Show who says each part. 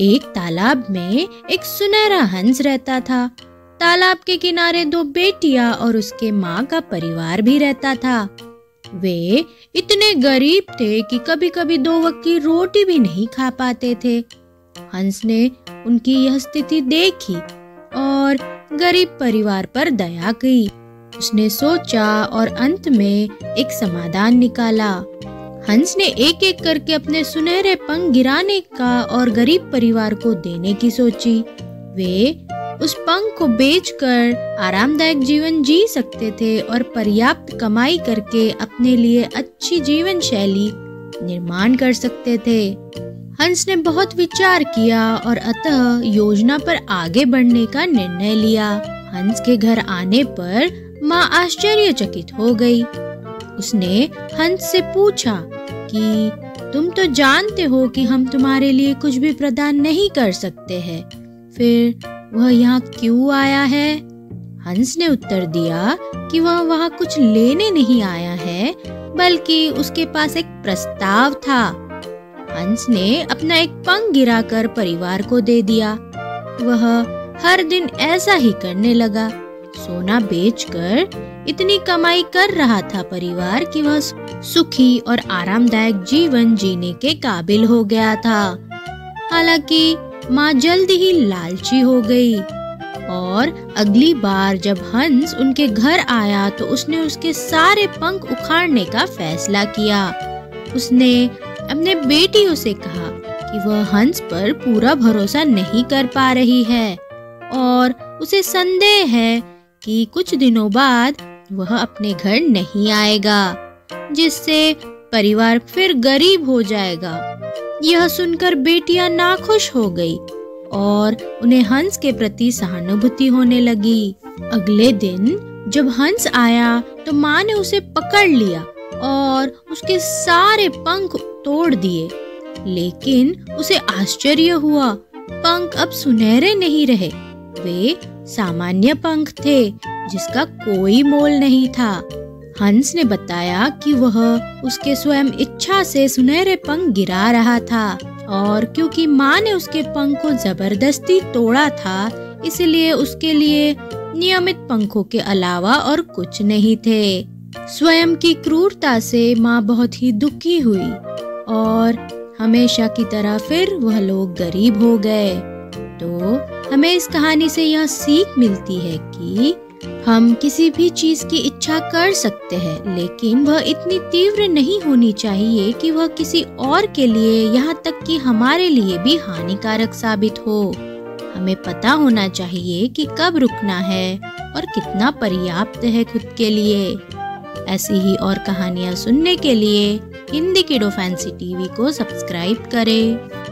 Speaker 1: एक तालाब में एक सुनहरा हंस रहता था। तालाब के किनारे दो बेटियाँ और उसके माँ का परिवार भी रहता था। वे इतने गरीब थे कि कभी कभी दो वक्त की रोटी भी नहीं खा पाते थे। हंस ने उनकी यह स्थिति देखी और गरीब परिवार पर दया की। उसने सोचा और अंत में एक समाधान निकाला। हंस ने एक एक करके अपने सुनहरे पंख गिराने का और गरीब परिवार को देने की सोची। वे उस पंख को बेचकर आरामदायक जीवन जी सकते थे और पर्याप्त कमाई करके अपने लिए अच्छी जीवन शैली निर्माण कर सकते थे। हंस ने बहुत विचार किया और अतः योजना पर आगे बढ़ने का निर्णय लिया। हंस के घर आने पर माँ आश्चर्यचकित हो गई। उसने हंस से पूछा कि तुम तो जानते हो कि हम तुम्हारे लिए कुछ भी प्रदान नहीं कर सकते हैं। फिर वह यहाँ क्यों आया है? हंस ने उत्तर दिया कि वह वहाँ कुछ लेने नहीं आया है, बल्कि उसके पास एक प्रस्ताव था। हंस ने अपना एक पंख गिराकर परिवार को दे दिया। वह हर दिन ऐसा ही करने लगा। सोना बेचकर इतनी कमाई कर रहा था परिवार कि वह सुखी और आरामदायक जीवन जीने के काबिल हो गया था। हालाँकि माँ जल्द ही लालची हो गई और अगली बार जब हंस उनके घर आया तो उसने उसके सारे पंख उखाड़ने का फैसला किया। उसने अपने बेटियों से कहा कि वह हंस पर पूरा भरोसा नहीं कर पा रही है और उसे संदेह है कि कुछ दिनों बाद वह अपने घर नहीं आएगा, जिससे परिवार फिर गरीब हो जाएगा। यह सुनकर बेटियाँ नाखुश हो गई और उन्हें हंस के प्रति सहानुभूति होने लगी। अगले दिन जब हंस आया तो माँ ने उसे पकड़ लिया और उसके सारे पंख तोड़ दिए। लेकिन उसे आश्चर्य हुआ, पंख अब सुनहरे नहीं रहे। वे सामान्य पंख थे, जिसका कोई मोल नहीं था। हंस ने बताया कि वह उसके स्वयं इच्छा से सुनहरे पंख गिरा रहा था, और क्योंकि माँ ने उसके पंख को ज़बरदस्ती तोड़ा था, इसलिए उसके लिए नियमित पंखों के अलावा और कुछ नहीं थे। स्वयं की क्रूरता से माँ बहुत ही दुखी हुई, और हमेशा की तरह फिर वह लोग गरीब हो गए। तो हमें इस कहानी से यह सीख मिलती है कि हम किसी भी चीज़ की इच्छा कर सकते हैं, लेकिन वह इतनी तीव्र नहीं होनी चाहिए कि वह किसी और के लिए, यहाँ तक कि हमारे लिए भी हानिकारक साबित हो। हमें पता होना चाहिए कि कब रुकना है और कितना पर्याप्त है खुद के लिए। ऐसी ही और कहानियाँ सुनने के लिए हिंदी किडो फैंसी टीवी को सब्सक्राइब करें।